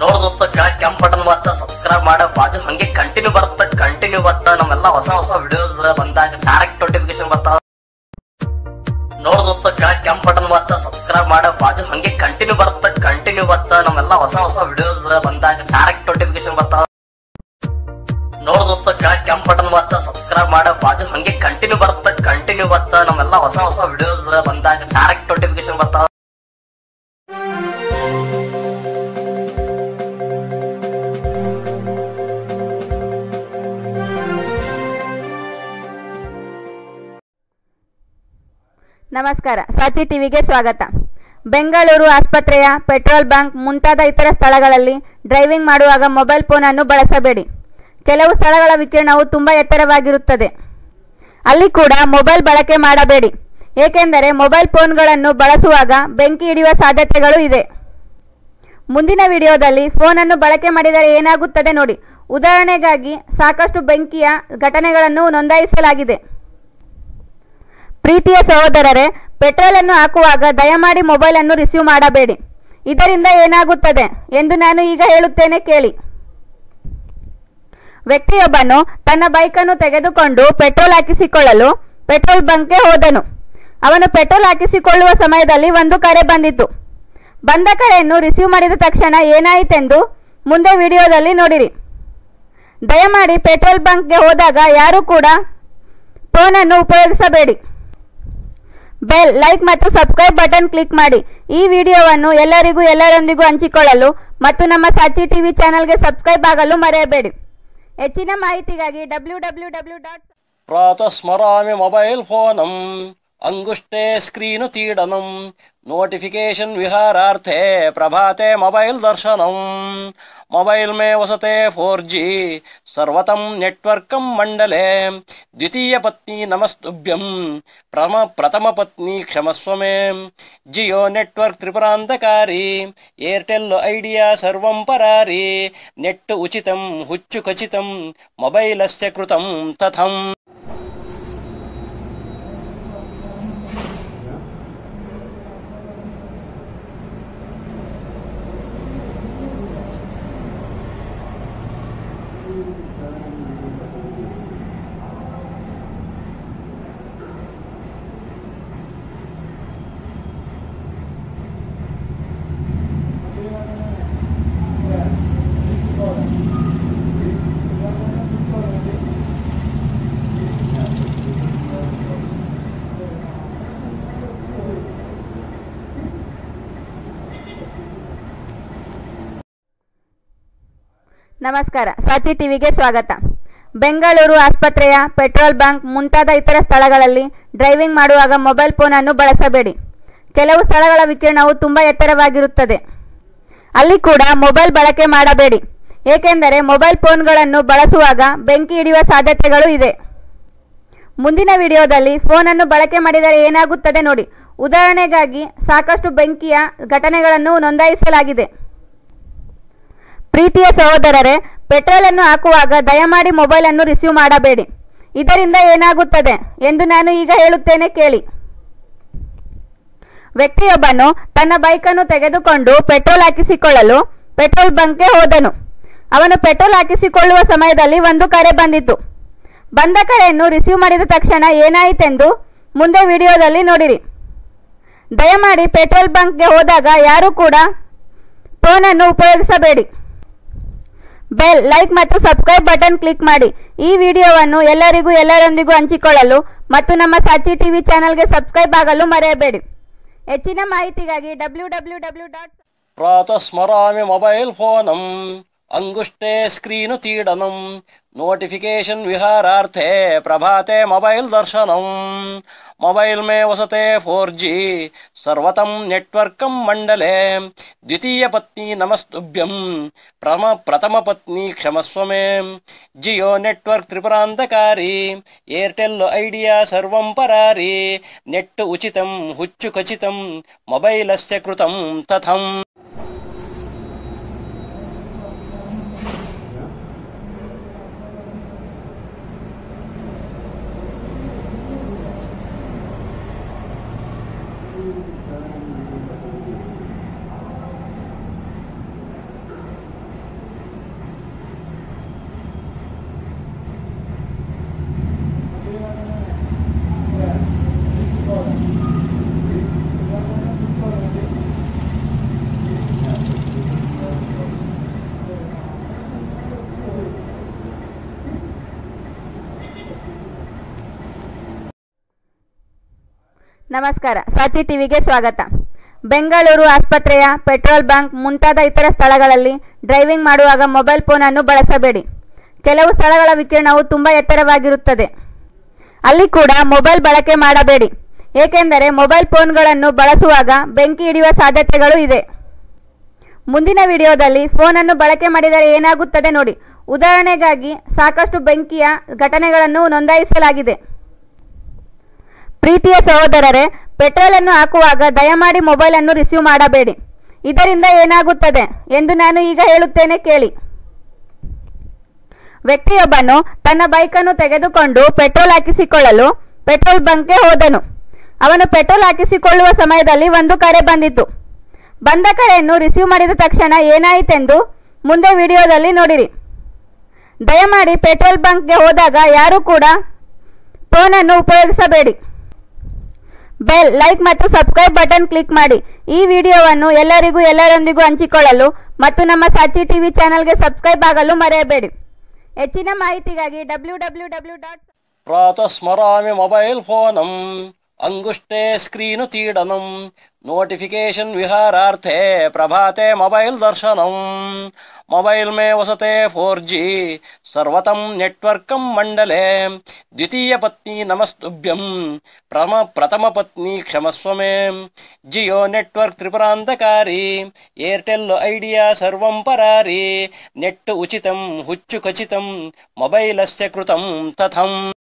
ನೋಡ್ ದೋಸ್ತ ಕೆಂಪ್ ಬಟನ್ ಬತ್ತ ಸಬ್ಸ್ಕ್ರೈಬ್ ಮಾಡ. ಬಾಜು ಹಂಗೆ ಕಂಟಿನ್ಯೂ ಬರ್ತ ಕಂಟಿನ್ಯೂ ಬರ್ತ ನಮ್ಮೆಲ್ಲ ಹೊಸ ಹೊಸ ವಿಡಿಯೋಸ್ ಬಂದಾಗ ಡೈರೆಕ್ಟ್ ನೋಟಿಫಿಕೇಶನ್ ಬರ್ತಾವ. ನೋಡ್ ದೋಸ್ತ, ಕೆಳಗೆ ಕೆಂಪ್ ಬಟನ್ ಬತ್ತ ಸಬ್ಸ್ಕ್ರೈಬ್ ಮಾಡ. ಬಾಜು ಹಂಗೆ ಕಂಟಿನ್ಯೂ ಬರ್ತ ಕಂಟಿನ್ಯೂ ಬರ್ತ ನಮ್ಮೆಲ್ಲ ಹೊಸ ಹೊಸ ವಿಡಿಯೋಸ್ ಬಂದಾಗ ಡೈರೆಕ್ಟ್ ನೋಟಿಫಿಕೇಶನ್ ಬರ್ತಾವ. ನೋಡ್ ದೋಸ್ತ ಕೆಂಪ್ ಬಟನ್ ಬತ್ತ ಸಬ್ಸ್ಕ್ರೈಬ್ ಮಾಡ. ಬಾಜು ಹಂಗೆ ಕಂಟಿನ್ಯೂ ಬರ್ತ ಕಂಟಿನ್ಯೂ ಬರ್ತ ನಮ್ಮೆಲ್ಲ ಹೊಸ ಹೊಸ ವಿಡಿಯೋಸ್ ಬಂದಾಗ ಡೈರೆಕ್ಟ್ ನೋಟಿಫಿಕೇಶನ್ ಬರ್ತಾವ. ನಮಸ್ಕಾರ, ಸಾಚಿ ಟಿವಿಗೆ ಸ್ವಾಗತ. ಬೆಂಗಳೂರು ಆಸ್ಪತ್ರೆಯ ಪೆಟ್ರೋಲ್ ಬಂಕ್ ಮುಂತಾದ ಇತರ ಸ್ಥಳಗಳಲ್ಲಿ ಡ್ರೈವಿಂಗ್ ಮಾಡುವಾಗ ಮೊಬೈಲ್ ಫೋನನ್ನು ಬಳಸಬೇಡಿ. ಕೆಲವು ಸ್ಥಳಗಳ ವಿಕಿರಣವು ತುಂಬ ಎತ್ತರವಾಗಿರುತ್ತದೆ. ಅಲ್ಲಿ ಕೂಡ ಮೊಬೈಲ್ ಬಳಕೆ ಮಾಡಬೇಡಿ. ಏಕೆಂದರೆ ಮೊಬೈಲ್ ಫೋನ್ಗಳನ್ನು ಬಳಸುವಾಗ ಬೆಂಕಿ ಹಿಡಿಯುವ ಸಾಧ್ಯತೆಗಳು ಇದೆ. ಮುಂದಿನ ವಿಡಿಯೋದಲ್ಲಿ ಫೋನನ್ನು ಬಳಕೆ ಮಾಡಿದರೆ ಏನಾಗುತ್ತದೆ ನೋಡಿ. ಉದಾಹರಣೆಗಾಗಿ ಸಾಕಷ್ಟು ಬೆಂಕಿಯ ಘಟನೆಗಳನ್ನು ನೋಂದಾಯಿಸಲಾಗಿದೆ. ಪ್ರೀತಿಯ ಸಹೋದರರೇ, ಪೆಟ್ರೋಲ್ ಅನ್ನು ಹಾಕುವಾಗ ದಯಮಾಡಿ ಮೊಬೈಲ್ ಅನ್ನು ರಿಸೀವ್ ಮಾಡಬೇಡಿ. ಇದರಿಂದ ಏನಾಗುತ್ತದೆ ಎಂದು ನಾನು ಈಗ ಹೇಳುತ್ತೇನೆ ಕೇಳಿ. ವ್ಯಕ್ತಿಯೊಬ್ಬನು ತನ್ನ ಬೈಕನ್ನು ತೆಗೆದುಕೊಂಡು ಪೆಟ್ರೋಲ್ ಹಾಕಿಸಿಕೊಳ್ಳಲು ಪೆಟ್ರೋಲ್ ಬಂಕ್ಗೆ ಹೋದನು. ಅವನು ಪೆಟ್ರೋಲ್ ಹಾಕಿಸಿಕೊಳ್ಳುವ ಸಮಯದಲ್ಲಿ ಒಂದು ಕರೆ ಬಂದಿತ್ತು. ಬಂದ ಕರೆಯನ್ನು ರಿಸೀವ್ ಮಾಡಿದ ತಕ್ಷಣ ಏನಾಯಿತೆಂದು ಮುಂದೆ ವಿಡಿಯೋದಲ್ಲಿ ನೋಡಿರಿ. ದಯಮಾಡಿ ಪೆಟ್ರೋಲ್ ಬಂಕ್ಗೆ ಹೋದಾಗ ಯಾರೂ ಕೂಡ ಫೋನನ್ನು ಉಪಯೋಗಿಸಬೇಡಿ. ಬೆಲ್, ಲೈಕ್ ಮತ್ತು ಸಬ್ಸ್ಕ್ರೈಬ್ ಬಟನ್ ಕ್ಲಿಕ್ ಮಾಡಿ. ಈ ವಿಡಿಯೋವನ್ನು ಎಲ್ಲರಿಗೂ, ಎಲ್ಲರೊಂದಿಗೂ ಹಂಚಿಕೊಳ್ಳಲು ಮತ್ತು ನಮ್ಮ ಸಾಚಿ ಟಿವಿ ಚಾನಲ್ಗೆ ಸಬ್ಸ್ಕ್ರೈಬ್ ಆಗಲು ಮರೆಯಬೇಡಿ. ಹೆಚ್ಚಿನ ಮಾಹಿತಿಗಾಗಿ W W W dot mobile ಫೋನಂ. ಅಂಗುಷ್ಟೇ ಸ್ಕ್ರೀನು ತೀಡನಂ ನೋಟಿಫಿಕೇಶನ್ ವಿಹಾರಾರ್ಥೆ ಪ್ರಭಾತೆ ಮೊಬೈಲ್ ದರ್ಶನಂ ಮೊಬೈಲ್ ಮೇ ವಸತೆ ಫೋರ್ ಜಿ ಸರ್ವತಂ ನೆಟ್ವರ್ಕಂ ಮಂಡಲೆ ದ್ವಿತೀಯ ಪತ್ನಿ ನಮಸ್ತುಭ್ಯಂ ಪ್ರಮ ಪ್ರಥಮ ಪತ್ನಿ ಕ್ಷಮಸ್ವ ಮೇ ಜಿಯೋ ನೆಟ್ವರ್ಕ್ ತ್ರಿಪುರಾಂತಕಾರಿ ಏರ್ಟೆಲ್ ಐಡಿಯಾ ಸರ್ವಂ ಪರಾರಿ ನೆಟ್ ಉಚಿತಂ ಹುಚ್ಚು ಖಚಿತಂ ಮೊಬೈಲಸ್ಯ ಕೃತಂ ನಮಸ್ಕಾರ, ಸಾಚಿ ಟಿವಿಗೆ ಸ್ವಾಗತ. ಬೆಂಗಳೂರು ಆಸ್ಪತ್ರೆಯ ಪೆಟ್ರೋಲ್ ಬಂಕ್ ಮುಂತಾದ ಇತರ ಸ್ಥಳಗಳಲ್ಲಿ ಡ್ರೈವಿಂಗ್ ಮಾಡುವಾಗ ಮೊಬೈಲ್ ಫೋನನ್ನು ಬಳಸಬೇಡಿ. ಕೆಲವು ಸ್ಥಳಗಳ ವಿಕಿರಣವು ತುಂಬಾ ಎತ್ತರವಾಗಿರುತ್ತದೆ. ಅಲ್ಲಿ ಕೂಡ ಮೊಬೈಲ್ ಬಳಕೆ ಮಾಡಬೇಡಿ. ಏಕೆಂದರೆ ಮೊಬೈಲ್ ಫೋನ್ಗಳನ್ನು ಬಳಸುವಾಗ ಬೆಂಕಿ ಹಿಡಿಯುವ ಸಾಧ್ಯತೆಗಳು ಇದೆ. ಮುಂದಿನ ವಿಡಿಯೋದಲ್ಲಿ ಫೋನನ್ನು ಬಳಕೆ ಮಾಡಿದರೆ ಏನಾಗುತ್ತದೆ ನೋಡಿ. ಉದಾಹರಣೆಗಾಗಿ ಸಾಕಷ್ಟು ಬೆಂಕಿಯ ಘಟನೆಗಳನ್ನು ನೋಂದಾಯಿಸಲಾಗಿದೆ. ಪ್ರೀತಿಯ ಸಹೋದರರೇ, ಪೆಟ್ರೋಲ್ ಅನ್ನು ಹಾಕುವಾಗ ದಯಮಾಡಿ ಮೊಬೈಲ್ ಅನ್ನು ರಿಸೀವ್ ಮಾಡಬೇಡಿ. ಇದರಿಂದ ಏನಾಗುತ್ತದೆ ಎಂದು ನಾನು ಈಗ ಹೇಳುತ್ತೇನೆ ಕೇಳಿ. ವ್ಯಕ್ತಿಯೊಬ್ಬನು ತನ್ನ ಬೈಕನ್ನು ತೆಗೆದುಕೊಂಡು ಪೆಟ್ರೋಲ್ ಹಾಕಿಸಿಕೊಳ್ಳಲು ಪೆಟ್ರೋಲ್ ಬಂಕ್ಗೆ ಹೋದನು. ಅವನು ಪೆಟ್ರೋಲ್ ಹಾಕಿಸಿಕೊಳ್ಳುವ ಸಮಯದಲ್ಲಿ ಒಂದು ಕರೆ ಬಂದಿತು ಬಂದ ಕರೆಯನ್ನು ರಿಸೀವ್ ಮಾಡಿದ ತಕ್ಷಣ ಏನಾಯಿತೆಂದು ಮುಂದೆ ವಿಡಿಯೋದಲ್ಲಿ ನೋಡಿರಿ. ದಯಮಾಡಿ ಪೆಟ್ರೋಲ್ ಬಂಕ್ಗೆ ಹೋದಾಗ ಯಾರೂ ಕೂಡ ಫೋನನ್ನು ಉಪಯೋಗಿಸಬೇಡಿ. ಬೆಲ್, ಲೈಕ್ ಮತ್ತು ಸಬ್ಸ್ಕ್ರೈಬ್ ಬಟನ್ ಕ್ಲಿಕ್ ಮಾಡಿ. ಈ ವಿಡಿಯೋವನ್ನು ಎಲ್ಲರಿಗೂ, ಎಲ್ಲರೊಂದಿಗೂ ಹಂಚಿಕೊಳ್ಳಲು ಮತ್ತು ನಮ್ಮ ಸಾಚಿ ಟಿವಿ ಚಾನೆಲ್ಗೆ ಸಬ್ಸ್ಕ್ರೈಬ್ ಆಗಲು ಮರೆಯಬೇಡಿ. ಹೆಚ್ಚಿನ ಮಾಹಿತಿಗಾಗಿ ಡಬ್ಲ್ಯೂ ಡಬ್ಲ್ಯೂ ಡಬ್ಲ್ಯೂ ಡಾಟ್ ಪ್ರಾತಃ ಮೊಬೈಲ್ ಫೋನಂ, ಅಂಗುಷ್ಟೇ ಸ್ಕ್ರೀನು ತೀಡನಂ ನೋಟಿಫಿಕೇಶನ್ ವಿಹಾರಾರ್ಥೆ ಪ್ರಭಾತೆ ಮೊಬೈಲ್ ದರ್ಶನಂ. ಮೊಬೈಲ್ ಮೇ ವಸತೆ ಫೋರ್ ಜಿ ಸರ್ವತಂ ನೆಟ್ವರ್ಕಂ ಮಂಡಲೆ ದ್ವಿತೀಯ ಪತ್ನಿ ನಮಸ್ತುಭ್ಯಂ ಪ್ರಮ ಪ್ರಥಮ ಪತ್ನಿ ಕ್ಷಮಸ್ವ ಮೇ ಜಿಯೋ ನೆಟ್ವರ್ಕ್ ತ್ರಿಪುರಾಂತಕಾರಿ ಏರ್ಟೆಲ್ ಐಡಿಯಾ ಸರ್ವಂ ಪರಾರಿ ನೆಟ್ ಉಚಿತಂ ಹುಚ್ಚು ಖಚಿತಂ ನಮಸ್ಕಾರ ಸಾಚಿ ಟಿವಿಗೆ ಸ್ವಾಗತ. ಬೆಂಗಳೂರು ಆಸ್ಪತ್ರೆಯ ಪೆಟ್ರೋಲ್ ಬಂಕ್ ಮುಂತಾದ ಇತರ ಸ್ಥಳಗಳಲ್ಲಿ ಡ್ರೈವಿಂಗ್ ಮಾಡುವಾಗ ಮೊಬೈಲ್ ಫೋನನ್ನು ಬಳಸಬೇಡಿ. ಕೆಲವು ಸ್ಥಳಗಳ ವಿಕಿರಣವು ತುಂಬಾ ಎತ್ತರವಾಗಿರುತ್ತದೆ. ಅಲ್ಲಿ ಕೂಡ ಮೊಬೈಲ್ ಬಳಕೆ ಮಾಡಬೇಡಿ. ಏಕೆಂದರೆ ಮೊಬೈಲ್ ಫೋನ್ಗಳನ್ನು ಬಳಸುವಾಗ ಬೆಂಕಿ ಹಿಡಿಯುವ ಸಾಧ್ಯತೆಗಳು ಇದೆ. ಮುಂದಿನ ವಿಡಿಯೋದಲ್ಲಿ ಫೋನನ್ನು ಬಳಕೆ ಮಾಡಿದರೆ ಏನಾಗುತ್ತದೆ ನೋಡಿ. ಉದಾಹರಣೆಗಾಗಿ ಸಾಕಷ್ಟು ಬೆಂಕಿಯ ಘಟನೆಗಳನ್ನು ನೋಂದಾಯಿಸಲಾಗಿದೆ. ಪ್ರೀತಿಯ ಸಹೋದರರೇ, ಪೆಟ್ರೋಲ್ ಅನ್ನು ಹಾಕುವಾಗ ದಯಮಾಡಿ ಮೊಬೈಲ್ ಅನ್ನು ರಿಸೀವ್ ಮಾಡಬೇಡಿ. ಇದರಿಂದ ಏನಾಗುತ್ತದೆ ಎಂದು ನಾನು ಈಗ ಹೇಳುತ್ತೇನೆ ಕೇಳಿ. ವ್ಯಕ್ತಿಯೊಬ್ಬನು ತನ್ನ ಬೈಕನ್ನು ತೆಗೆದುಕೊಂಡು ಪೆಟ್ರೋಲ್ ಹಾಕಿಸಿಕೊಳ್ಳಲು ಪೆಟ್ರೋಲ್ ಬಂಕ್ಗೆ ಹೋದನು. ಅವನು ಪೆಟ್ರೋಲ್ ಹಾಕಿಸಿಕೊಳ್ಳುವ ಸಮಯದಲ್ಲಿ ಒಂದು ಕರೆ ಬಂದಿತು ಬಂದ ಕರೆಯನ್ನು ರಿಸೀವ್ ಮಾಡಿದ ತಕ್ಷಣ ಏನಾಯಿತೆಂದು ಮುಂದೆ ವಿಡಿಯೋದಲ್ಲಿ ನೋಡಿರಿ. ದಯಮಾಡಿ ಪೆಟ್ರೋಲ್ ಬಂಕ್ಗೆ ಹೋದಾಗ ಯಾರೂ ಕೂಡ ಫೋನನ್ನು ಉಪಯೋಗಿಸಬೇಡಿ. ಬೆಲ್, ಲೈಕ್ ಮತ್ತು ಸಬ್ಸ್ಕ್ರೈಬ್ ಬಟನ್ ಕ್ಲಿಕ್ ಮಾಡಿ. ಈ ವಿಡಿಯೋವನ್ನು ಎಲ್ಲರಿಗೂ, ಎಲ್ಲರೊಂದಿಗೂ ಹಂಚಿಕೊಳ್ಳಲು ಮತ್ತು ನಮ್ಮ ಸಾಚಿ ಟಿವಿ ಚಾನೆಲ್ಗೆ ಸಬ್ಸ್ಕ್ರೈಬ್ ಆಗಲು ಮರೆಯಬೇಡಿ. ಹೆಚ್ಚಿನ ಮಾಹಿತಿಗಾಗಿ ಡಬ್ಲ್ಯೂ ಡಬ್ಲ್ಯೂ ಡಬ್ಲ್ಯೂ ಡಾಟ್ ಪ್ರಾತಃ ಮೊಬೈಲ್ ಫೋನಂ. ಅಂಗುಷ್ಟೇ ಸ್ಕ್ರೀನು ತೀಡನಂ. ನೋಟಿಫಿಕೇಶನ್ ವಿಹಾರಾರ್ಥೆ ಪ್ರಭಾತೆ ಮೊಬೈಲ್ ದರ್ಶನಂ. ಮೊಬೈಲ್ ಮೇ ವಸತೆ ಫೋರ್ ಜಿ ಸರ್ವತಂ ನೆಟ್ವರ್ಕಂ ಮಂಡಲೆ. ದ್ವಿತೀಯ ಪತ್ನಿ ನಮಸ್ತುಭ್ಯಂ. ಪ್ರಮ ಪ್ರಥಮ ಪತ್ನಿ ಕ್ಷಮಸ್ವಮೇ. ಜಿಯೋ ನೆಟ್ವರ್ಕ್ ತ್ರಿಪುರಾಂತಕಾರಿ ಏರ್ಟೆಲ್ ಐಡಿಯಾ ಸರ್ವಂ ಪರಾರಿ. ನೆಟ್ ಉಚಿತಂ ಹುಚ್ಚು ಖಚಿತಂ ಮೊಬೈಲಸ್ಯ ಕೃತಂ ತಥಂ.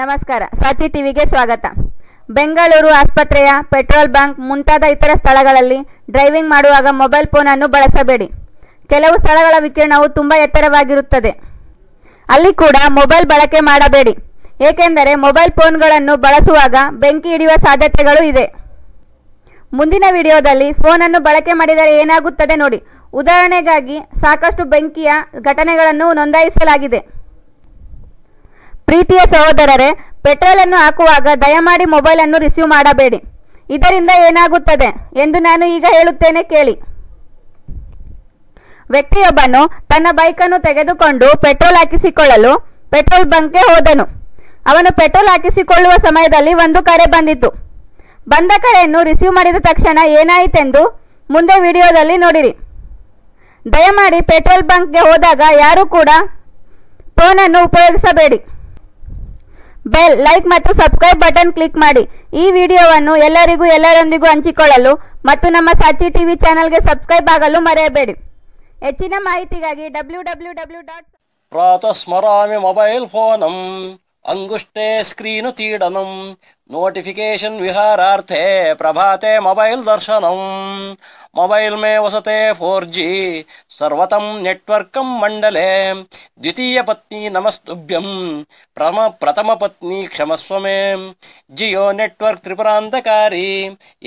ನಮಸ್ಕಾರ ಸಾಚಿ ಟಿವಿಗೆ ಸ್ವಾಗತ. ಬೆಂಗಳೂರು ಆಸ್ಪತ್ರೆಯ ಪೆಟ್ರೋಲ್ ಬಂಕ್ ಮುಂತಾದ ಇತರ ಸ್ಥಳಗಳಲ್ಲಿ ಡ್ರೈವಿಂಗ್ ಮಾಡುವಾಗ ಮೊಬೈಲ್ ಫೋನನ್ನು ಬಳಸಬೇಡಿ. ಕೆಲವು ಸ್ಥಳಗಳ ವಿಕಿರಣವು ತುಂಬಾ ಎತ್ತರವಾಗಿರುತ್ತದೆ. ಅಲ್ಲಿ ಕೂಡ ಮೊಬೈಲ್ ಬಳಕೆ ಮಾಡಬೇಡಿ. ಏಕೆಂದರೆ ಮೊಬೈಲ್ ಫೋನ್ಗಳನ್ನು ಬಳಸುವಾಗ ಬೆಂಕಿ ಹಿಡಿಯುವ ಸಾಧ್ಯತೆಗಳು ಇದೆ. ಮುಂದಿನ ವಿಡಿಯೋದಲ್ಲಿ ಫೋನನ್ನು ಬಳಕೆ ಮಾಡಿದರೆ ಏನಾಗುತ್ತದೆ ನೋಡಿ. ಉದಾಹರಣೆಗಾಗಿ ಸಾಕಷ್ಟು ಬೆಂಕಿಯ ಘಟನೆಗಳನ್ನು ನೋಂದಾಯಿಸಲಾಗಿದೆ. ಪ್ರೀತಿಯ ಸಹೋದರರೇ, ಪೆಟ್ರೋಲ್ ಅನ್ನು ಹಾಕುವಾಗ ದಯಮಾಡಿ ಮೊಬೈಲ್ ಅನ್ನು ರಿಸೀವ್ ಮಾಡಬೇಡಿ. ಇದರಿಂದ ಏನಾಗುತ್ತದೆ ಎಂದು ನಾನು ಈಗ ಹೇಳುತ್ತೇನೆ ಕೇಳಿ. ವ್ಯಕ್ತಿಯೊಬ್ಬನು ತನ್ನ ಬೈಕನ್ನು ತೆಗೆದುಕೊಂಡು ಪೆಟ್ರೋಲ್ ಹಾಕಿಸಿಕೊಳ್ಳಲು ಪೆಟ್ರೋಲ್ ಬಂಕ್ಗೆ ಹೋದನು. ಅವನು ಪೆಟ್ರೋಲ್ ಹಾಕಿಸಿಕೊಳ್ಳುವ ಸಮಯದಲ್ಲಿ ಒಂದು ಕರೆ ಬಂದಿತು ಬಂದ ಕರೆಯನ್ನು ರಿಸೀವ್ ಮಾಡಿದ ತಕ್ಷಣ ಏನಾಯಿತೆಂದು ಮುಂದೆ ವಿಡಿಯೋದಲ್ಲಿ ನೋಡಿರಿ. ದಯಮಾಡಿ ಪೆಟ್ರೋಲ್ ಬಂಕ್ಗೆ ಹೋದಾಗ ಯಾರೂ ಕೂಡ ಫೋನನ್ನು ಉಪಯೋಗಿಸಬೇಡಿ. ಬೆಲ್, ಲೈಕ್ ಮತ್ತು ಸಬ್ಸ್ಕ್ರೈಬ್ ಬಟನ್ ಕ್ಲಿಕ್ ಮಾಡಿ. ಈ ವಿಡಿಯೋವನ್ನು ಎಲ್ಲರಿಗೂ, ಎಲ್ಲರೊಂದಿಗೂ ಹಂಚಿಕೊಳ್ಳಲು ಮತ್ತು ನಮ್ಮ ಸಾಚಿ ಟಿವಿ ಚಾನಲ್ಗೆ ಸಬ್ಸ್ಕ್ರೈಬ್ ಆಗಲು ಮರೆಯಬೇಡಿ. ಹೆಚ್ಚಿನ ಮಾಹಿತಿಗಾಗಿ W W W dot mobile ಫೋನಂ. ಅಂಗುಷ್ಟೇ ಸ್ಕ್ರೀನು ತೀಡನಂ ನೋಟಿಫಿಕೇಶನ್ ವಿಹಾರಾರ್ಥೆ ಪ್ರಭಾತೆ ಮೊಬೈಲ್ ದರ್ಶನಂ ಮೊಬೈಲ್ ಮೇ ವಸತೆ ಫೋರ್ ಜಿ ಸರ್ವತಂ ನೆಟ್ವರ್ಕಂ ಮಂಡಲೆ ದ್ವಿತೀಯ ಪತ್ನಿ ನಮಸ್ತುಭ್ಯಂ ಪ್ರಮ ಪ್ರಥಮ ಪತ್ನಿ ಕ್ಷಮಸ್ವ ಮೇ ಜಿಯೋ ನೆಟ್ವರ್ಕ್ ತ್ರಿಪುರಾಂತಕಾರಿ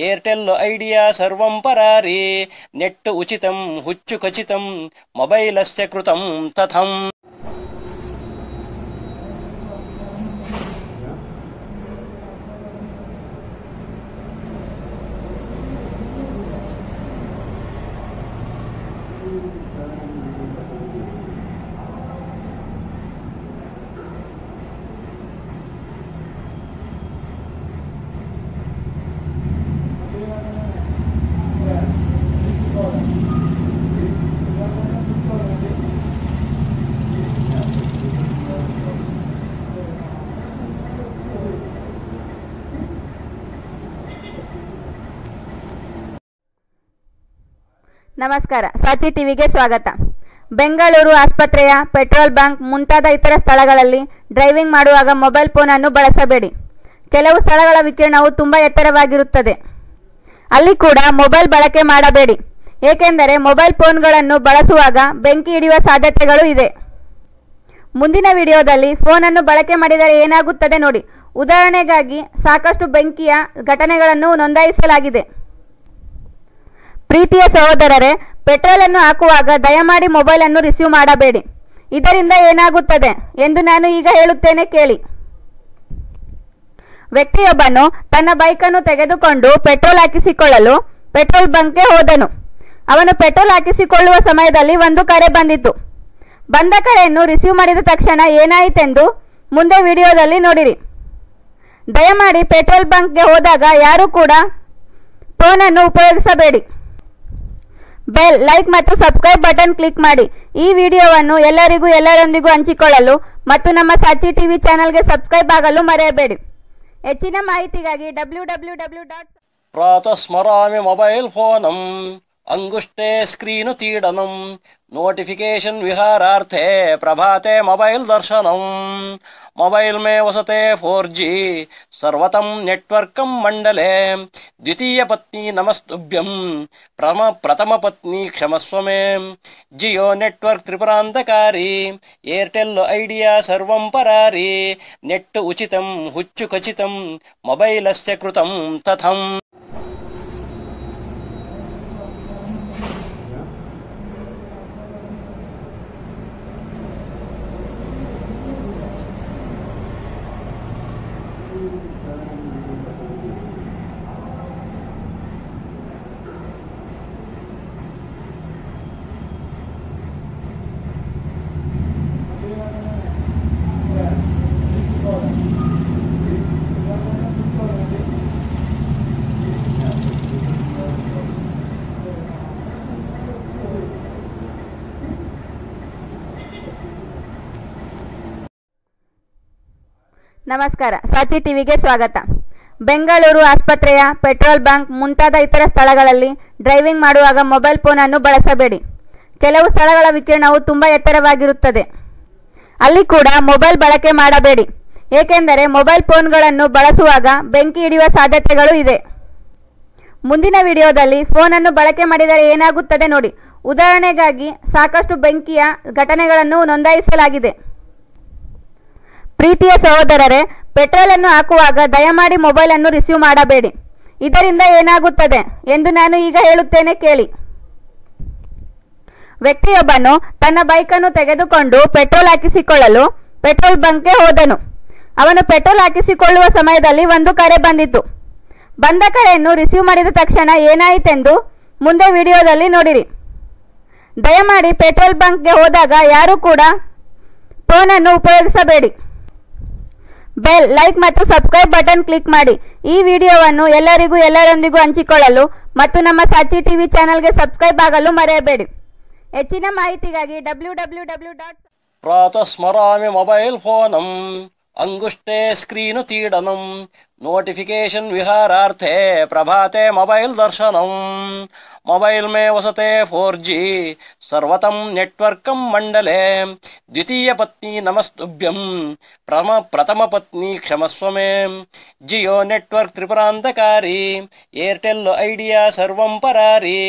ಏರ್ಟೆಲ್ ಐಡಿಯಾ ಸರ್ವಂ ಪರಾರಿ ನೆಟ್ ಉಚಿತಂ ಹುಚ್ಚು ಖಚಿತಂ ಮೊಬೈಲಸ್ಯ ಕೃತಂ ನಮಸ್ಕಾರ ಸಾಚಿ ಟಿವಿಗೆ ಸ್ವಾಗತ. ಬೆಂಗಳೂರು ಆಸ್ಪತ್ರೆಯ ಪೆಟ್ರೋಲ್ ಬಂಕ್ ಮುಂತಾದ ಇತರ ಸ್ಥಳಗಳಲ್ಲಿ ಡ್ರೈವಿಂಗ್ ಮಾಡುವಾಗ ಮೊಬೈಲ್ ಫೋನ್ ಅನ್ನು ಬಳಸಬೇಡಿ. ಕೆಲವು ಸ್ಥಳಗಳ ವಿಕಿರಣವು ತುಂಬಾ ಎತ್ತರವಾಗಿರುತ್ತದೆ. ಅಲ್ಲಿ ಕೂಡ ಮೊಬೈಲ್ ಬಳಕೆ ಮಾಡಬೇಡಿ. ಏಕೆಂದರೆ ಮೊಬೈಲ್ ಫೋನ್ಗಳನ್ನು ಬಳಸುವಾಗ ಬೆಂಕಿ ಹಿಡಿಯುವ ಸಾಧ್ಯತೆಗಳು ಇದೆ. ಮುಂದಿನ ವಿಡಿಯೋದಲ್ಲಿ ಫೋನನ್ನು ಬಳಕೆ ಮಾಡಿದರೆ ಏನಾಗುತ್ತದೆ ನೋಡಿ. ಉದಾಹರಣೆಗಾಗಿ ಸಾಕಷ್ಟು ಬೆಂಕಿಯ ಘಟನೆಗಳನ್ನು ನೋಂದಾಯಿಸಲಾಗಿದೆ. ಪ್ರೀತಿಯ ಸಹೋದರರೇ, ಪೆಟ್ರೋಲ್ ಅನ್ನು ಹಾಕುವಾಗ ದಯಮಾಡಿ ಮೊಬೈಲ್ ಅನ್ನು ರಿಸೀವ್ ಮಾಡಬೇಡಿ. ಇದರಿಂದ ಏನಾಗುತ್ತದೆ ಎಂದು ನಾನು ಈಗ ಹೇಳುತ್ತೇನೆ ಕೇಳಿ. ವ್ಯಕ್ತಿಯೊಬ್ಬನು ತನ್ನ ಬೈಕನ್ನು ತೆಗೆದುಕೊಂಡು ಪೆಟ್ರೋಲ್ ಹಾಕಿಸಿಕೊಳ್ಳಲು ಪೆಟ್ರೋಲ್ ಬಂಕ್ಗೆ ಹೋದನು. ಅವನು ಪೆಟ್ರೋಲ್ ಹಾಕಿಸಿಕೊಳ್ಳುವ ಸಮಯದಲ್ಲಿ ಒಂದು ಕರೆ ಬಂದಿತು ಬಂದ ಕರೆಯನ್ನು ರಿಸೀವ್ ಮಾಡಿದ ತಕ್ಷಣ ಏನಾಯಿತೆಂದು ಮುಂದೆ ವಿಡಿಯೋದಲ್ಲಿ ನೋಡಿರಿ. ದಯಮಾಡಿ ಪೆಟ್ರೋಲ್ ಬಂಕ್ಗೆ ಹೋದಾಗ ಯಾರೂ ಕೂಡ ಫೋನನ್ನು ಉಪಯೋಗಿಸಬೇಡಿ. ಬೆಲ್, ಲೈಕ್ ಮತ್ತು ಸಬ್ಸ್ಕ್ರೈಬ್ ಬಟನ್ ಕ್ಲಿಕ್ ಮಾಡಿ. ಈ ವಿಡಿಯೋವನ್ನು ಎಲ್ಲರಿಗೂ, ಎಲ್ಲರೊಂದಿಗೂ ಹಂಚಿಕೊಳ್ಳಲು ಮತ್ತು ನಮ್ಮ ಸಾಚಿ ಟಿವಿ ಚಾನಲ್ಗೆ ಸಬ್ಸ್ಕ್ರೈಬ್ ಆಗಲು ಮರೆಯಬೇಡಿ. ಹೆಚ್ಚಿನ ಮಾಹಿತಿಗಾಗಿ W W W dot mobile ಫೋನಂ. ಅಂಗುಷ್ಟೇ ಸ್ಕ್ರೀನು ತೀಡನಂ. ನೋಟಿಫಿಕೇಶನ್ ವಿಹಾರಾರ್ಥೆ ಪ್ರಭಾತೆ ಮೊಬೈಲ್ ದರ್ಶನಂ. ಮೊಬೈಲ್ ಮೇ ವಸತೆ ಫೋರ್ ಜಿ ಸರ್ವತಂ ನೆಟ್ವರ್ಕಂ ಮಂಡಲೆ. ದ್ವಿತೀಯ ಪತ್ನಿ ನಮಸ್ತುಭ್ಯಂ. ಪ್ರಮ ಪ್ರಥಮ ಪತ್ನಿ ಕ್ಷಮಸ್ವಮೇ. ಜಿಯೋ ನೆಟ್ವರ್ಕ್ ತ್ರಿಪುರಾಂತಕಾರಿ. ಏರ್ಟೆಲ್ ಐಡಿಯಾ ಸರ್ವಂ ಪರಾರಿ. ನೆಟ್ ಉಚಿತಂ ಹುಚ್ಚು ಖಚಿತಂ ಮೊಬೈಲಸ್ಯ ಕೃತಂ ತಥಂ. ನಮಸ್ಕಾರ ಸಾಚಿ ಟಿವಿಗೆ ಸ್ವಾಗತ. ಬೆಂಗಳೂರು ಆಸ್ಪತ್ರೆಯ ಪೆಟ್ರೋಲ್ ಬಂಕ್ ಮುಂತಾದ ಇತರ ಸ್ಥಳಗಳಲ್ಲಿ ಡ್ರೈವಿಂಗ್ ಮಾಡುವಾಗ ಮೊಬೈಲ್ ಫೋನ್ ಅನ್ನು ಬಳಸಬೇಡಿ. ಕೆಲವು ಸ್ಥಳಗಳ ವಿಕಿರಣವು ತುಂಬಾ ಎತ್ತರವಾಗಿರುತ್ತದೆ. ಅಲ್ಲಿ ಕೂಡ ಮೊಬೈಲ್ ಬಳಕೆ ಮಾಡಬೇಡಿ. ಏಕೆಂದರೆ ಮೊಬೈಲ್ ಫೋನ್ಗಳನ್ನು ಬಳಸುವಾಗ ಬೆಂಕಿ ಹಿಡಿಯುವ ಸಾಧ್ಯತೆಗಳು ಇದೆ. ಮುಂದಿನ ವಿಡಿಯೋದಲ್ಲಿ ಫೋನನ್ನು ಬಳಕೆ ಮಾಡಿದರೆ ಏನಾಗುತ್ತದೆ ನೋಡಿ. ಉದಾಹರಣೆಗಾಗಿ ಸಾಕಷ್ಟು ಬೆಂಕಿಯ ಘಟನೆಗಳನ್ನು ನೋಂದಾಯಿಸಲಾಗಿದೆ. ಪ್ರೀತಿಯ ಸಹೋದರರೇ, ಪೆಟ್ರೋಲ್ ಅನ್ನು ಹಾಕುವಾಗ ದಯಮಾಡಿ ಮೊಬೈಲ್ ಅನ್ನು ರಿಸೀವ್ ಮಾಡಬೇಡಿ. ಇದರಿಂದ ಏನಾಗುತ್ತದೆ ಎಂದು ನಾನು ಈಗ ಹೇಳುತ್ತೇನೆ ಕೇಳಿ. ವ್ಯಕ್ತಿಯೊಬ್ಬನು ತನ್ನ ಬೈಕನ್ನು ತೆಗೆದುಕೊಂಡು ಪೆಟ್ರೋಲ್ ಹಾಕಿಸಿಕೊಳ್ಳಲು ಪೆಟ್ರೋಲ್ ಬಂಕ್ಗೆ ಹೋದನು. ಅವನು ಪೆಟ್ರೋಲ್ ಹಾಕಿಸಿಕೊಳ್ಳುವ ಸಮಯದಲ್ಲಿ ಒಂದು ಕರೆ ಬಂದಿತ್ತು. ಬಂದ ಕರೆಯನ್ನು ರಿಸೀವ್ ಮಾಡಿದ ತಕ್ಷಣ ಏನಾಯಿತೆಂದು ಮುಂದೆ ವಿಡಿಯೋದಲ್ಲಿ ನೋಡಿರಿ. ದಯಮಾಡಿ ಪೆಟ್ರೋಲ್ ಬಂಕ್ಗೆ ಹೋದಾಗ ಯಾರೂ ಕೂಡ ಫೋನನ್ನು ಉಪಯೋಗಿಸಬೇಡಿ. ಬೆಲ್, ಲೈಕ್ ಮತ್ತು ಸಬ್ಸ್ಕ್ರೈಬ್ ಬಟನ್ ಕ್ಲಿಕ್ ಮಾಡಿ. ಈ ವಿಡಿಯೋವನ್ನು ಎಲ್ಲರಿಗೂ, ಎಲ್ಲರೊಂದಿಗೂ ಹಂಚಿಕೊಳ್ಳಲು ಮತ್ತು ನಮ್ಮ ಸಾಚಿ ಟಿವಿ ಚಾನಲ್ಗೆ ಸಬ್ಸ್ಕ್ರೈಬ್ ಆಗಲು ಮರೆಯಬೇಡಿ. ಹೆಚ್ಚಿನ ಮಾಹಿತಿಗಾಗಿ W W W dot mobile ಫೋನಂ. ಅಂಗುಷ್ಟೇ ಸ್ಕ್ರೀನು ತೀಡನಂ ನೋಟಿಫಿಕೇಶನ್ ವಿಹಾರಾರ್ಥೆ ಪ್ರಭಾತೆ ಮೊಬೈಲ್ ದರ್ಶನಂ ಮೊಬೈಲ್ ಮೇ ವಸತೆ ಫೋರ್ ಜಿ ಸರ್ವತಂ ನೆಟ್ವರ್ಕಂ ಮಂಡಲೆ ದ್ವಿತೀಯ ಪತ್ನಿ ನಮಸ್ತುಭ್ಯಂ ಪ್ರಮ ಪ್ರಥಮ ಪತ್ನಿ ಕ್ಷಮಸ್ವ ಮೇ ಜಿಯೋ ನೆಟ್ವರ್ಕ್ ತ್ರಿಪುರಾಂತಕಾರಿ ಏರ್ಟೆಲ್ ಐಡಿಯಾ ಸರ್ವಂ ಪರಾರಿ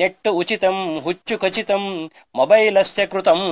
ನೆಟ್ ಉಚಿತಂ ಹುಚ್ಚು ಖಚಿತಂ ಮೊಬೈಲಸ್ಯ ಕೃತಂ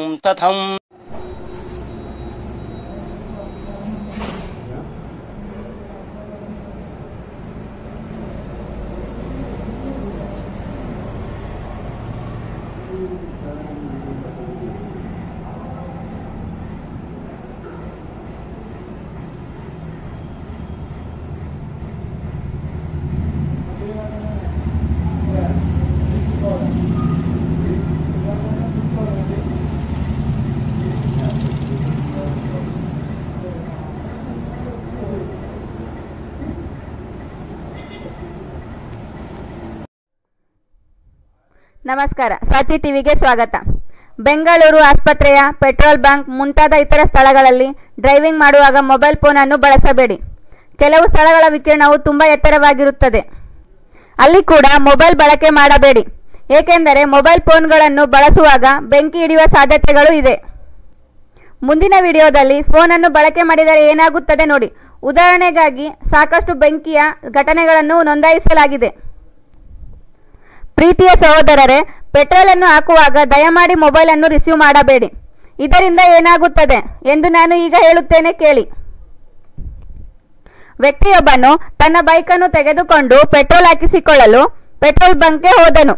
ನಮಸ್ಕಾರ ಸಾಚಿ ಟಿವಿಗೆ ಸ್ವಾಗತ. ಬೆಂಗಳೂರು ಆಸ್ಪತ್ರೆಯ ಪೆಟ್ರೋಲ್ ಬಂಕ್ ಮುಂತಾದ ಇತರ ಸ್ಥಳಗಳಲ್ಲಿ ಡ್ರೈವಿಂಗ್ ಮಾಡುವಾಗ ಮೊಬೈಲ್ ಫೋನನ್ನು ಬಳಸಬೇಡಿ. ಕೆಲವು ಸ್ಥಳಗಳ ವಿಕಿರಣವು ತುಂಬಾ ಎತ್ತರವಾಗಿರುತ್ತದೆ. ಅಲ್ಲಿ ಕೂಡ ಮೊಬೈಲ್ ಬಳಕೆ ಮಾಡಬೇಡಿ. ಏಕೆಂದರೆ ಮೊಬೈಲ್ ಫೋನ್ಗಳನ್ನು ಬಳಸುವಾಗ ಬೆಂಕಿ ಹಿಡಿಯುವ ಸಾಧ್ಯತೆಗಳು ಇದೆ. ಮುಂದಿನ ವಿಡಿಯೋದಲ್ಲಿ ಫೋನನ್ನು ಬಳಕೆ ಮಾಡಿದರೆ ಏನಾಗುತ್ತದೆ ನೋಡಿ. ಉದಾಹರಣೆಗಾಗಿ ಸಾಕಷ್ಟು ಬೆಂಕಿಯ ಘಟನೆಗಳನ್ನು ನೋಂದಾಯಿಸಲಾಗಿದೆ. ಪ್ರೀತಿಯ ಸಹೋದರರೇ, ಪೆಟ್ರೋಲ್ ಅನ್ನು ಹಾಕುವಾಗ ದಯಮಾಡಿ ಮೊಬೈಲ್ ಅನ್ನು ರಿಸೀವ್ ಮಾಡಬೇಡಿ. ಇದರಿಂದ ಏನಾಗುತ್ತದೆ ಎಂದು ನಾನು ಈಗ ಹೇಳುತ್ತೇನೆ ಕೇಳಿ. ವ್ಯಕ್ತಿಯೊಬ್ಬನು ತನ್ನ ಬೈಕನ್ನು ತೆಗೆದುಕೊಂಡು ಪೆಟ್ರೋಲ್ ಹಾಕಿಸಿಕೊಳ್ಳಲು ಪೆಟ್ರೋಲ್ ಬಂಕ್ಗೆ ಹೋದನು.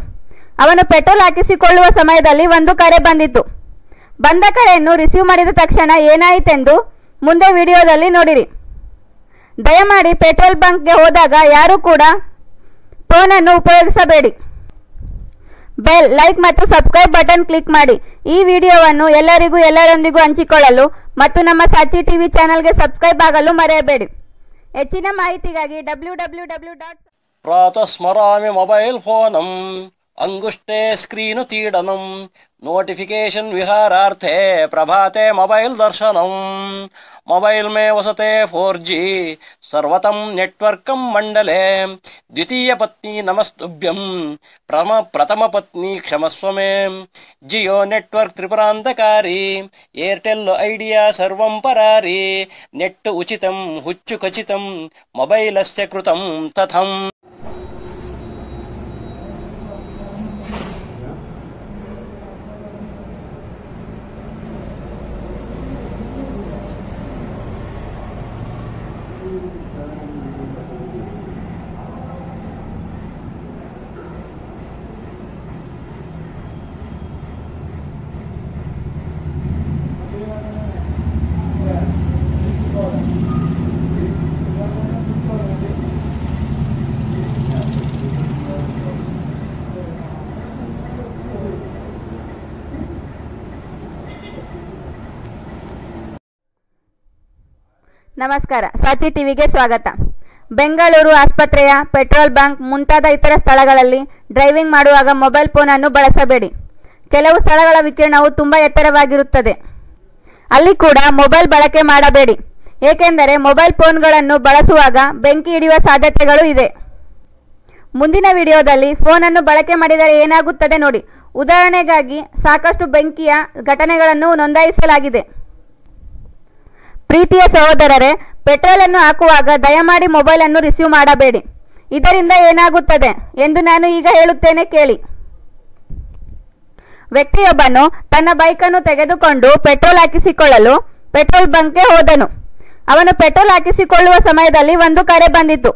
ಅವನು ಪೆಟ್ರೋಲ್ ಹಾಕಿಸಿಕೊಳ್ಳುವ ಸಮಯದಲ್ಲಿ ಒಂದು ಕರೆ ಬಂದಿತು ಬಂದ ಕರೆಯನ್ನು ರಿಸೀವ್ ಮಾಡಿದ ತಕ್ಷಣ ಏನಾಯಿತೆಂದು ಮುಂದೆ ವಿಡಿಯೋದಲ್ಲಿ ನೋಡಿರಿ. ದಯಮಾಡಿ ಪೆಟ್ರೋಲ್ ಬಂಕ್ಗೆ ಹೋದಾಗ ಯಾರೂ ಕೂಡ ಫೋನನ್ನು ಉಪಯೋಗಿಸಬೇಡಿ. ಬೆಲ್, ಲೈಕ್ ಮತ್ತು ಸಬ್ಸ್ಕ್ರೈಬ್ ಬಟನ್ ಕ್ಲಿಕ್ ಮಾಡಿ. ಈ ವಿಡಿಯೋವನ್ನು ಎಲ್ಲರಿಗೂ, ಎಲ್ಲರೊಂದಿಗೂ ಹಂಚಿಕೊಳ್ಳಲು ಮತ್ತು ನಮ್ಮ ಸಾಚಿ ಟಿವಿ ಚಾನೆಲ್ಗೆ ಸಬ್ಸ್ಕ್ರೈಬ್ ಆಗಲು ಮರೆಯಬೇಡಿ. ಹೆಚ್ಚಿನ ಮಾಹಿತಿಗಾಗಿ W W W dot mobile ಫೋನಂ. ಅಂಗುಷ್ಟೇ ಸ್ಕ್ರೀನು ತೀಡನಂ ನೋಟಿಫಿಕೇಶನ್ ವಿಹಾರಾರ್ಥೆ ಪ್ರಭಾತೆ ಮೊಬೈಲ್ ದರ್ಶನಂ ಮೊಬೈಲ್ ಮೇ ವಸತೆ ಫೋರ್ ಜಿ ಸರ್ವತಂ ನೆಟ್ವರ್ಕಂ ಮಂಡಲೆ ದ್ವಿತೀಯ ಪತ್ನಿ ನಮಸ್ತುಭ್ಯಂ ಪ್ರಮ ಪ್ರಥಮ ಪತ್ನಿ ಕ್ಷಮಸ್ವ ಮೇ ಜಿಯೋ ನೆಟ್ವರ್ಕ್ ತ್ರಿಪುರಾಂತಕಾರಿ ಏರ್ಟೆಲ್ ಐಡಿಯಾ ಸರ್ವಂ ಪರಾರಿ ನೆಟ್ ಉಚಿತಂ ಹುಚ್ಚು ನಮಸ್ಕಾರ ಸಾಚಿ ಟಿವಿಗೆ ಸ್ವಾಗತ. ಬೆಂಗಳೂರು ಆಸ್ಪತ್ರೆಯ ಪೆಟ್ರೋಲ್ ಬಂಕ್ ಮುಂತಾದ ಇತರ ಸ್ಥಳಗಳಲ್ಲಿ ಡ್ರೈವಿಂಗ್ ಮಾಡುವಾಗ ಮೊಬೈಲ್ ಫೋನನ್ನು ಬಳಸಬೇಡಿ. ಕೆಲವು ಸ್ಥಳಗಳ ವಿಕಿರಣವು ತುಂಬಾ ಎತ್ತರವಾಗಿರುತ್ತದೆ. ಅಲ್ಲಿ ಕೂಡ ಮೊಬೈಲ್ ಬಳಕೆ ಮಾಡಬೇಡಿ. ಏಕೆಂದರೆ ಮೊಬೈಲ್ ಫೋನ್ಗಳನ್ನು ಬಳಸುವಾಗ ಬೆಂಕಿ ಹಿಡಿಯುವ ಸಾಧ್ಯತೆಗಳು ಇದೆ. ಮುಂದಿನ ವಿಡಿಯೋದಲ್ಲಿ ಫೋನ್ ಅನ್ನು ಬಳಕೆ ಮಾಡಿದರೆ ಏನಾಗುತ್ತದೆ ನೋಡಿ. ಉದಾಹರಣೆಗಾಗಿ ಸಾಕಷ್ಟು ಬೆಂಕಿಯ ಘಟನೆಗಳನ್ನು ನೋಂದಾಯಿಸಲಾಗಿದೆ. ಪ್ರೀತಿಯ ಸಹೋದರರೇ, ಪೆಟ್ರೋಲ್ ಅನ್ನು ಹಾಕುವಾಗ ದಯಮಾಡಿ ಮೊಬೈಲ್ ಅನ್ನು ರಿಸೀವ್ ಮಾಡಬೇಡಿ. ಇದರಿಂದ ಏನಾಗುತ್ತದೆ ಎಂದು ನಾನು ಈಗ ಹೇಳುತ್ತೇನೆ ಕೇಳಿ. ವ್ಯಕ್ತಿಯೊಬ್ಬನು ತನ್ನ ಬೈಕನ್ನು ತೆಗೆದುಕೊಂಡು ಪೆಟ್ರೋಲ್ ಹಾಕಿಸಿಕೊಳ್ಳಲು ಪೆಟ್ರೋಲ್ ಬಂಕ್ಗೆ ಹೋದನು. ಅವನು ಪೆಟ್ರೋಲ್ ಹಾಕಿಸಿಕೊಳ್ಳುವ ಸಮಯದಲ್ಲಿ ಒಂದು ಕರೆ ಬಂದಿತು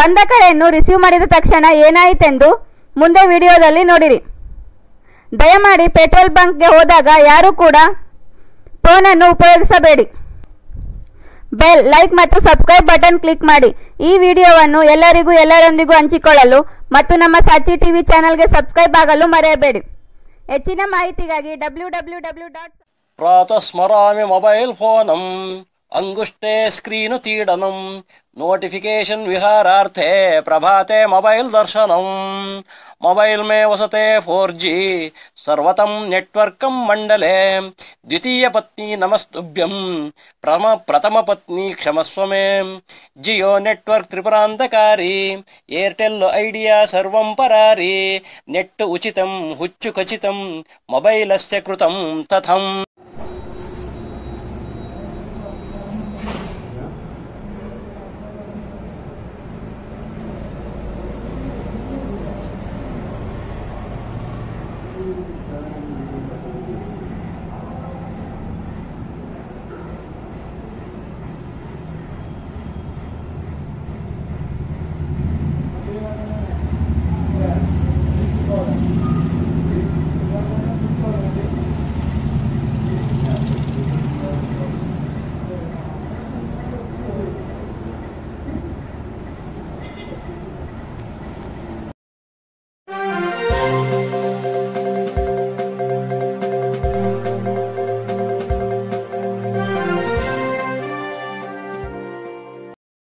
ಬಂದ ಕರೆಯನ್ನು ರಿಸೀವ್ ಮಾಡಿದ ತಕ್ಷಣ ಏನಾಯಿತೆಂದು ಮುಂದೆ ವಿಡಿಯೋದಲ್ಲಿ ನೋಡಿರಿ. ದಯಮಾಡಿ ಪೆಟ್ರೋಲ್ ಬಂಕ್ಗೆ ಹೋದಾಗ ಯಾರೂ ಕೂಡ ಫೋನನ್ನು ಉಪಯೋಗಿಸಬೇಡಿ. ಬೆಲ್, ಲೈಕ್ ಮತ್ತು ಸಬ್ಸ್ಕ್ರೈಬ್ ಬಟನ್ ಕ್ಲಿಕ್ ಮಾಡಿ. ಈ ವಿಡಿಯೋವನ್ನು ಎಲ್ಲರಿಗೂ, ಎಲ್ಲರೊಂದಿಗೂ ಹಂಚಿಕೊಳ್ಳಲು ಮತ್ತು ನಮ್ಮ ಸಾಚಿ ಟಿವಿ ಚಾನೆಲ್ಗೆ ಸಬ್ಸ್ಕ್ರೈಬ್ ಆಗಲು ಮರೆಯಬೇಡಿ. ಹೆಚ್ಚಿನ ಮಾಹಿತಿಗಾಗಿ W W W dot mobile ಫೋನಂ. ಅಂಗುಷ್ಟೇ ಸ್ಕ್ರೀನು ತೀಡನಂ ನೋಟಿಫಿಕೇಶನ್ ವಿಹಾರಾರ್ಥೆ ಪ್ರಭಾತೆ ಮೊಬೈಲ್ ದರ್ಶನಂ ಮೊಬೈಲ್ ಮೇ ವಸತೆ ಫೋರ್ ಜಿ ಸರ್ವತಂ ನೆಟ್ವರ್ಕಂ ಮಂಡಲೆ ದ್ವಿತೀಯ ಪತ್ನಿ ನಮಸ್ತುಭ್ಯಂ ಪ್ರಮ ಪ್ರಥಮ ಪತ್ನಿ ಕ್ಷಮಸ್ವ ಮೇ ಜಿಯೋ ನೆಟ್ವರ್ಕ್ ತ್ರಿಪುರಾಂತಕಾರಿ ಏರ್ಟೆಲ್ ಐಡಿಯಾ ಸರ್ವಂ ಪರಾರಿ ನೆಟ್ ಉಚಿತಂ ಹುಚ್ಚು ಖಚಿತಂ ಮೊಬೈಲಸ್ಯ ಕೃತಂ ತಥಂ